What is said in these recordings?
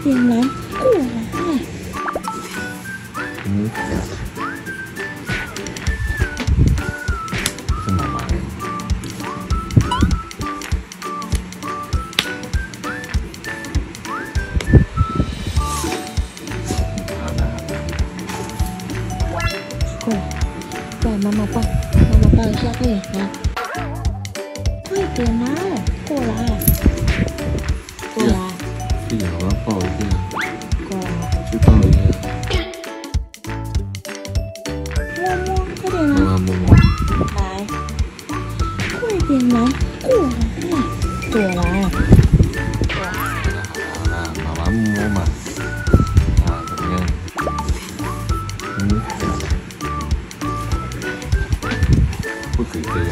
เตียงร้อนอู้ปล่อยมามาป่ะมามาปล่อยเชือกเลยนะเฮ้ยเตียงนะกูละ 一样，我要抱一下，去抱一下。摸摸，快点来！摸摸摸，来，快点来，过来，过来。好啦，妈妈摸嘛，啊，怎么样？嗯，不可以这样。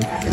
ん